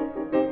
Música